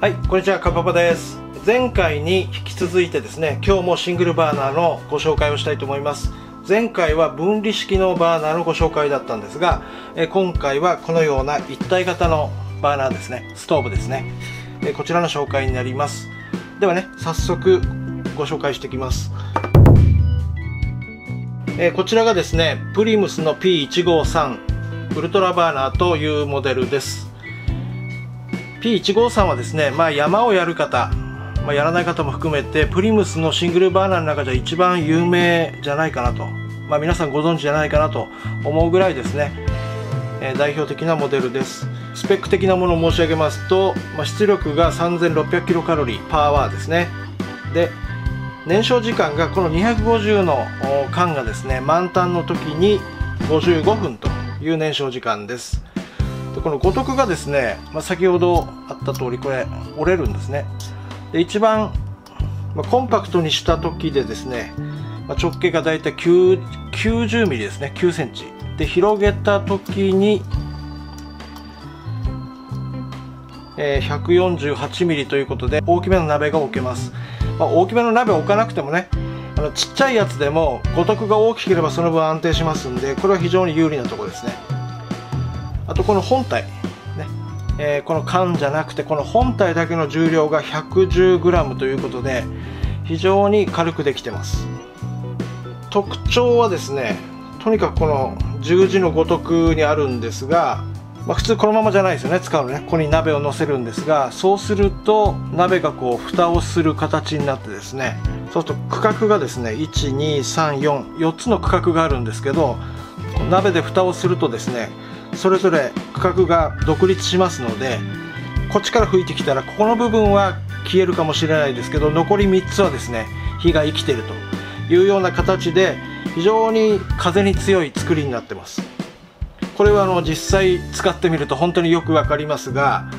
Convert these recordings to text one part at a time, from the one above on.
はいこんにちはかパパです。前回に引き続いてですね今日もシングルバーナーのご紹介をしたいと思います。前回は分離式のバーナーのご紹介だったんですがえ今回はこのような一体型のバーナーですねストーブですね。えこちらの紹介になります。ではね早速ご紹介していきます。えこちらがですねプリムスの P153 ウルトラバーナーというモデルです。P153 はですね、まあ、山をやる方、まあ、やらない方も含めてプリムスのシングルバーナーの中じゃ一番有名じゃないかなと、まあ、皆さんご存知じゃないかなと思うぐらいですね、えー、代表的なモデルです。スペック的なものを申し上げますと、まあ、出力が3600キロカロリーパワーですね。で燃焼時間がこの250の缶がですね満タンの時に55分という燃焼時間です。でこの五徳がですね、まあ、先ほどあった通りこれ折れるんですね。で一番、まあ、コンパクトにした時でですね、まあ、直径がだいたい90ミリですね。9センチ。で広げた時に、えー、148ミリということで大きめの鍋が置けます、まあ、大きめの鍋を置かなくてもねあのちっちゃいやつでも五徳が大きければその分安定しますんでこれは非常に有利なところですね。あとこの本体、ね。えー、この缶じゃなくてこの本体だけの重量が 110g ということで非常に軽くできてます。特徴はですねとにかくこの十字のごとくにあるんですが、まあ、普通このままじゃないですよね使うのね。ここに鍋を乗せるんですがそうすると鍋がこう蓋をする形になってですねそうすると区画がですね12344つの区画があるんですけど鍋で蓋をするとですねそれぞれ区画が独立しますのでこっちから吹いてきたらここの部分は消えるかもしれないですけど残り3つはですね火が生きてるというような形で非常に風に強い作りになってます。これはあの実際使ってみると本当によくわかりますが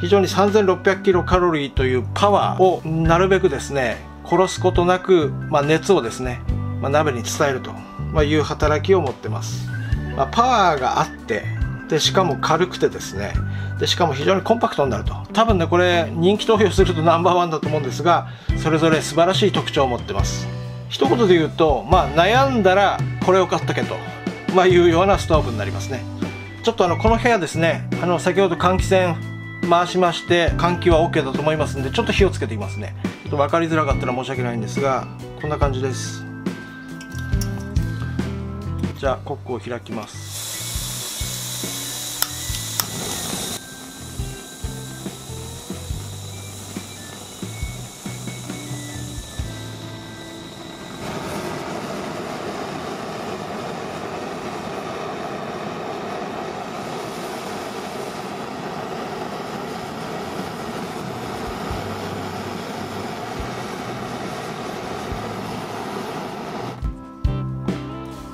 非常に3600キロカロリーというパワーをなるべくですね殺すことなく、まあ、熱をですね、まあ、鍋に伝えるという働きを持ってます。まあ、パワーがあってでしかも軽くてですねでしかも非常にコンパクトになると。多分ねこれ人気投票するとナンバーワンだと思うんですがそれぞれ素晴らしい特徴を持ってます。一言で言うとまあ悩んだらこれを買ったけと、まあ、いうようなストーブになりますね。ちょっとあのこの部屋ですねあの先ほど換気扇回しまして換気は OK だと思いますんでちょっと火をつけていますね。ちょっと分かりづらかったら申し訳ないんですがこんな感じです。じゃあコックを開きます。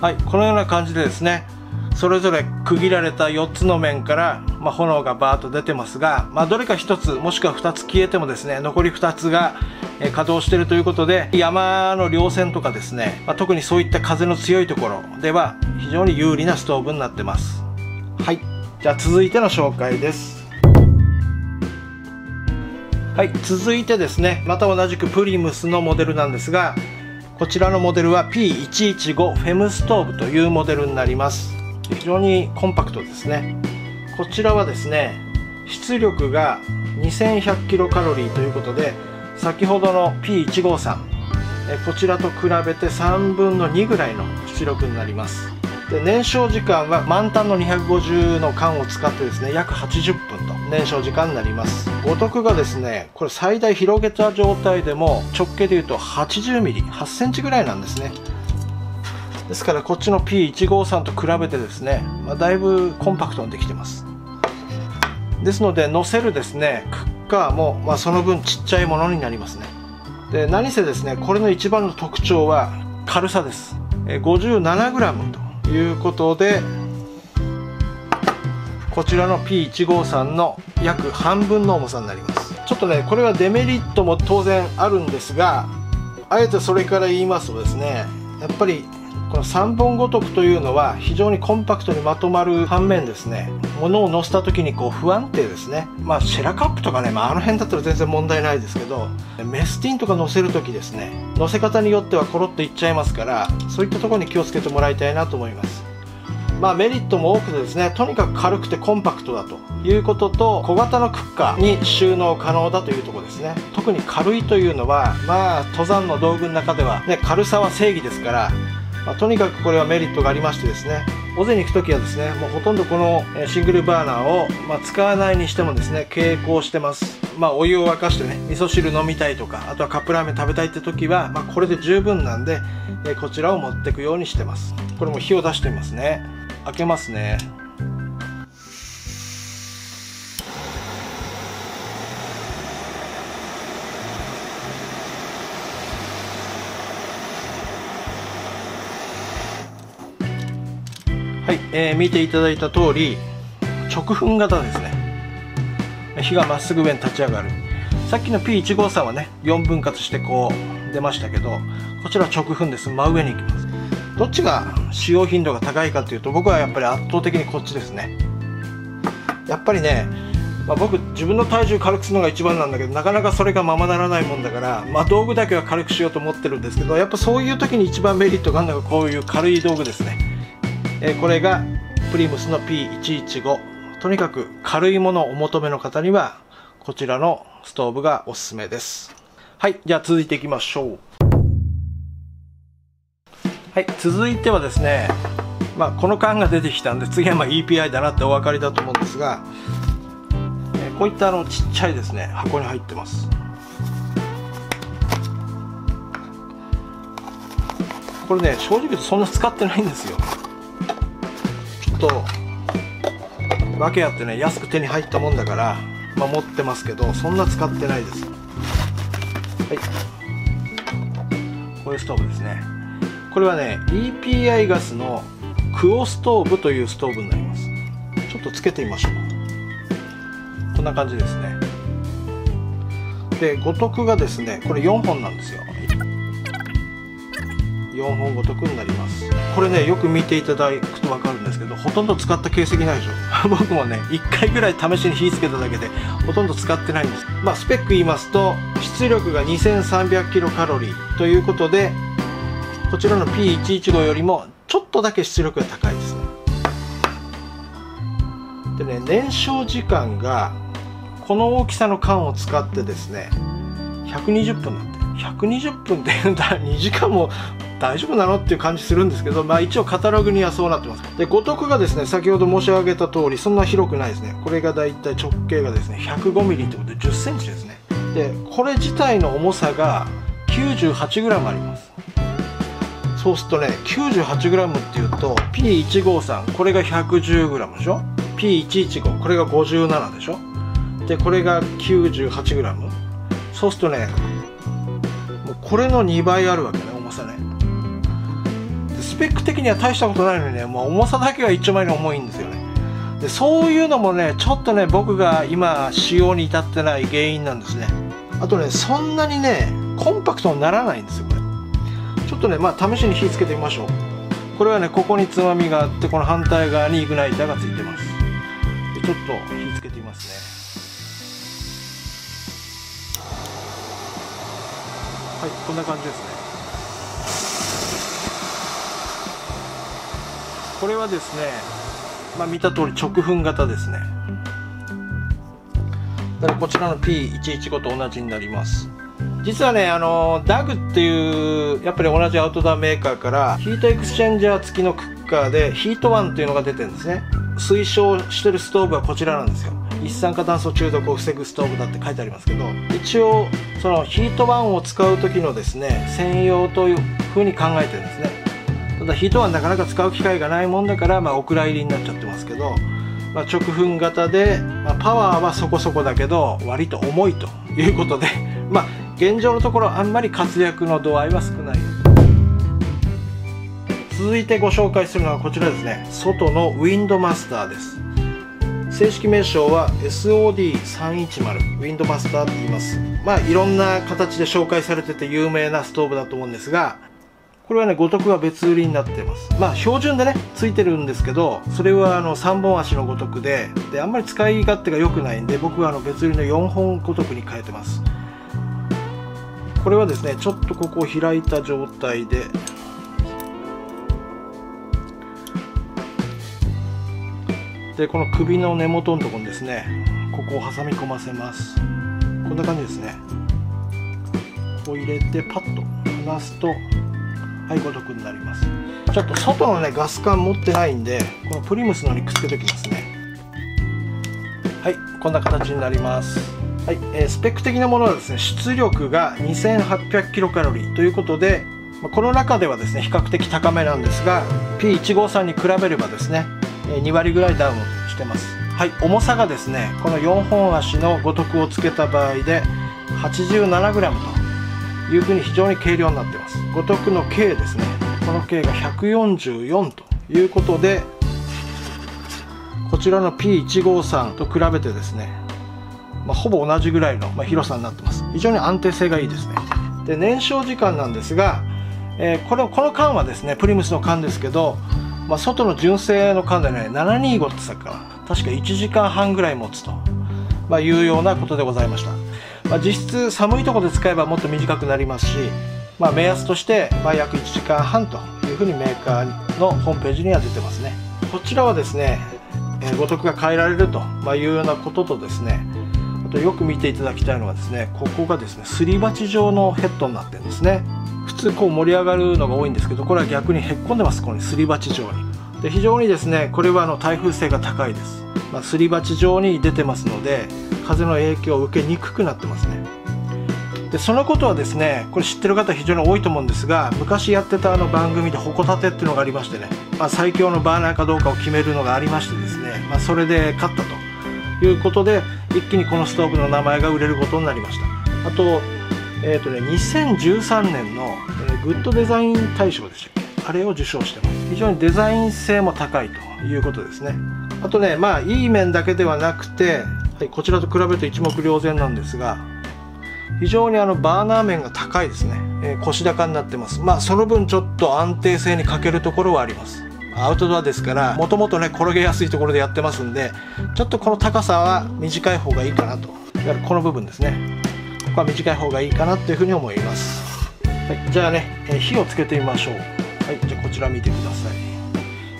はいこのような感じでですねそれぞれ区切られた4つの面から、まあ、炎がバーッと出てますが、まあ、どれか1つもしくは2つ消えてもですね残り2つが稼働しているということで山の稜線とかですね、まあ、特にそういった風の強いところでは非常に有利なストーブになってます。はいじゃあ続いての紹介です。はい続いてですねまた同じくプリムスのモデルなんですがこちらのモデルは P115 フェムストーブというモデルになります。非常にコンパクトですね。こちらはですね出力が2100キロカロリーということで先ほどの P153 こちらと比べて3分の2ぐらいの出力になります。で燃焼時間は満タンの250の缶を使ってですね約80分と燃焼時間になります。五徳がですねこれ最大広げた状態でも直径でいうと 80mm8 センチぐらいなんですね。ですからこっちの P153 と比べてですね、まあ、だいぶコンパクトにできてます。ですので乗せるですねクッカーも、まあ、その分ちっちゃいものになりますね。で何せですねこれの一番の特徴は軽さです。57g ということでこちらの P153 の約半分の重さになります。ちょっとねこれはデメリットも当然あるんですがあえてそれから言いますとですねやっぱりこの3本ごとくというのは非常にコンパクトにまとまる反面ですね物を乗せた時にこう不安定ですね。まあシェラカップとかね、まあ、あの辺だったら全然問題ないですけどメスティンとか乗せる時ですね乗せ方によってはコロッといっちゃいますからそういったとこに気をつけてもらいたいなと思います。まあ、メリットも多くてですねとにかく軽くてコンパクトだということと小型のクッカーに収納可能だというとこですね。特に軽いというのはまあ登山の道具の中では、ね、軽さは正義ですからまあ、とにかくこれはメリットがありましてですね尾瀬に行く時はですねもうほとんどこのシングルバーナーを、まあ、使わないにしてもですね傾向してます。まあお湯を沸かしてね味噌汁飲みたいとかあとはカップラーメン食べたいって時は、まあ、これで十分なんでえこちらを持ってくようにしてます。これも火を出してみますね。開けますね。はい、えー、見ていただいた通り直噴型ですね。火がまっすぐ上に立ち上がる。さっきの P153 はね4分割してこう出ましたけどこちら直噴です。真上に行きます。どっちが使用頻度が高いかというと僕はやっぱり圧倒的にこっちですね。やっぱりね、まあ、僕自分の体重軽くするのが一番なんだけどなかなかそれがままならないもんだから、まあ、道具だけは軽くしようと思ってるんですけどやっぱそういう時に一番メリットがあるのがこういう軽い道具ですね。えこれがプリムスの P115 とにかく軽いものをお求めの方にはこちらのストーブがおすすめです。はいじゃあ続いていきましょう。はい続いてはですねまあこの缶が出てきたんで次はま EPI だなってお分かりだと思うんですが、えこういったあのちっちゃいですね箱に入ってます。これね正直そんな使ってないんですよ。ちょっと訳あってね安く手に入ったもんだから、まあ、持ってますけどそんな使ってないです。はい。こういうストーブですね。これはね EPI ガスのクオストーブというストーブになります。ちょっとつけてみましょう。こんな感じですね。で五徳がですねこれ4本なんですよ。4本ごとくになります。これねよく見ていただくと分かるんですけどほとんど使った形跡ないでしょ。僕もね1回ぐらい試しに火つけただけでほとんど使ってないんです。まあスペック言いますと出力が2300キロカロリーということでこちらの P115 よりもちょっとだけ出力が高いですねでね燃焼時間がこの大きさの缶を使ってですね120分なんで120分って言うんだら2時間も大丈夫なのっていう感じするんですけど、まあ一応カタログにはそうなってます。で、五徳がですね、先ほど申し上げた通り、そんな広くないですね。これがだいたい直径がですね、105ミリってことで10センチですね。で、これ自体の重さが 98g あります。そうするとね、98g っていうと、P153、これが 110g でしょ ?P115、これが57でしょ？で、これが 98g。そうするとね、もうこれの2倍あるわけね重さね。スペック的には大したことないのにね、もう重さだけは一丁前に重いんですよね。で、そういうのもね、ちょっとね、僕が今使用に至ってない原因なんですね。あとね、そんなにね、コンパクトにならないんですよ、とね、まあ試しに火つけてみましょう。これはね、ここにつまみがあって、この反対側にイグナイターがついてます。でちょっと火つけてみますね。はい、こんな感じですね。これはですね、まあ、見た通り直噴型ですねだからこちらの P115 と同じになります実はねあのダグっていうやっぱり同じアウトドアメーカーからヒートエクスチェンジャー付きのクッカーでヒートワンっていうのが出てるんですね。推奨してるストーブはこちらなんですよ。一酸化炭素中毒を防ぐストーブだって書いてありますけど一応そのヒートワンを使う時のですね専用というふうに考えてるんですね。ただヒートはなかなか使う機会がないもんだから、まあ、お蔵入りになっちゃってますけど、まあ、直噴型で、まあ、パワーはそこそこだけど割と重いということでまあ現状のところあんまり活躍の度合いは少ない続いてご紹介するのはこちらですね。外のウィンドマスターです。正式名称は SOD310 ウィンドマスターって言います。まあいろんな形で紹介されてて有名なストーブだと思うんですがこれはね五徳は別売りになってます。まあ標準でねついてるんですけどそれはあの3本足の五徳でであんまり使い勝手が良くないんで僕はあの別売りの4本五徳に変えてます。これはですねちょっとここを開いた状態ででこの首の根元のところにですねここを挟み込ませます。こんな感じですね。こう入れてパッと離すとはいごとくになります。ちょっと外のねガス管持ってないんでこのプリムスのにくっつけておきますね。はいこんな形になります。はい、えー、スペック的なものはですね出力が2800キロカロリーということでこの中ではですね比較的高めなんですが P153 に比べればですね2割ぐらいダウンしてます。はい重さがですねこの4本足の五徳をつけた場合で 87g というふうに非常に軽量になってます。五徳の軽ですねこの軽が144ということでこちらの P153 と比べてですね、まあ、ほぼ同じぐらいの、まあ広さになってます。非常に安定性がいいですね。で燃焼時間なんですが、えー、これこの缶はですねプリムスの缶ですけどまあ、外の純正の缶でね725ってさっきから確か1時間半ぐらい持つと、まあ、いうようなことでございました、まあ、実質寒いところで使えばもっと短くなりますし、まあ、目安として、まあ、約1時間半というふうにメーカーのホームページには出てますね。こちらはですね、えー、ごとくが変えられるというようなこととですねとよく見ていただきたいのはですねここがですねすり鉢状のヘッドになってるんですね。普通こう盛り上がるのが多いんですけどこれは逆にへっこんでますこのすり鉢状に。で非常にですねこれはあの耐風性が高いです、まあ、すり鉢状に出てますので風の影響を受けにくくなってますね。でそのことはですねこれ知ってる方非常に多いと思うんですが昔やってたあの番組で矛立てっていうのがありましてね、まあ、最強のバーナーかどうかを決めるのがありましてですね、まあ、それで勝ったということで一気にこのストーブの名前が売れることになりました。あとえっ、ー、とね2013年の、えー、グッドデザイン大賞でしたっけ？あれを受賞してます。非常にデザイン性も高いということですね。あとねまあいい面だけではなくて、はい、こちらと比べると一目瞭然なんですが非常にあのバーナー面が高いですね、えー、腰高になってます。まあその分ちょっと安定性に欠けるところはあります。アウトドアですからもともとね転げやすいところでやってますんでちょっとこの高さは短い方がいいかなと。いわゆるこの部分ですね。ここは短い方がいいかなというふうに思います、はい、じゃあね、え火をつけてみましょう。はいじゃあこちら見てください。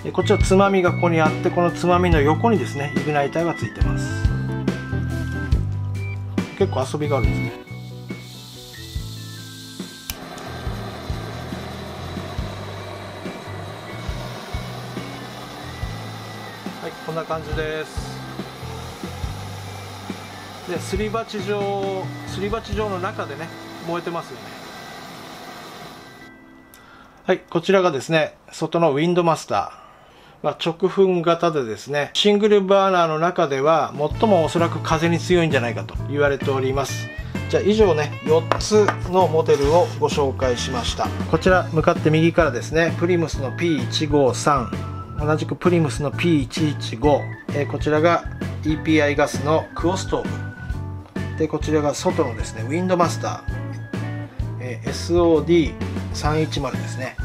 えこちらつまみがここにあってこのつまみの横にですねイグナイターがついてます。結構遊びがあるんですね。んな感じです。ですり鉢状すり鉢状の中でね燃えてますよね。はいこちらがですね外のウィンドマスター。まあ、直噴型でですねシングルバーナーの中では最もおそらく風に強いんじゃないかと言われております。じゃあ以上ね4つのモデルをご紹介しました。こちら向かって右からですねプリムスの P153 同じくプリムスの P115、えー、こちらが EPI ガスのクオストーブでこちらが外のですねウィンドマスター、えー、SOD310 ですね。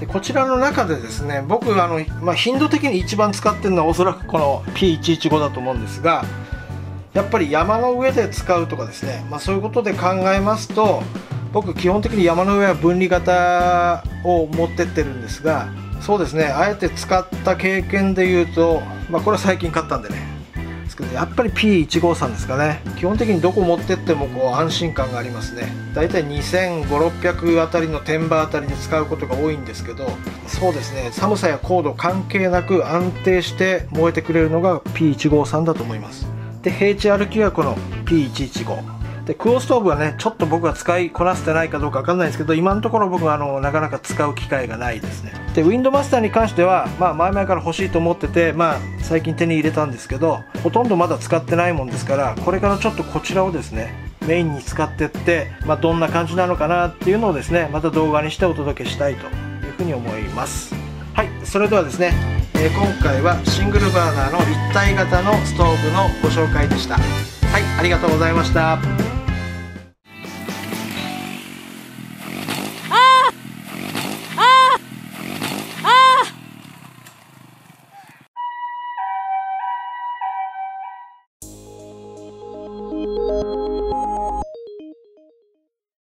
でこちらの中でですね僕あの、まあ、頻度的に一番使ってるのはおそらくこの P115 だと思うんですがやっぱり山の上で使うとかですね、まあ、そういうことで考えますと僕基本的に山の上は分離型を持ってってるんですがそうですね。あえて使った経験で言うと、まあ、これは最近買ったんでね。ですけどやっぱり P153 ですかね。基本的にどこ持ってってもこう安心感がありますね。だいたい2500600あたりの天板あたりで使うことが多いんですけどそうですね。寒さや高度関係なく安定して燃えてくれるのが P153 だと思います。で HRQ はこの P115 でクオストーブはねちょっと僕は使いこなせてないかどうか分かんないんですけど今のところ僕はあのなかなか使う機会がないですね。でウィンドマスターに関しては、まあ、前々から欲しいと思ってて、まあ、最近手に入れたんですけどほとんどまだ使ってないもんですからこれからちょっとこちらをですねメインに使ってって、まあ、どんな感じなのかなっていうのをですねまた動画にしてお届けしたいというふうに思います。はいそれではですね、えー、今回はシングルバーナーの立体型のストーブのご紹介でした。はいありがとうございました。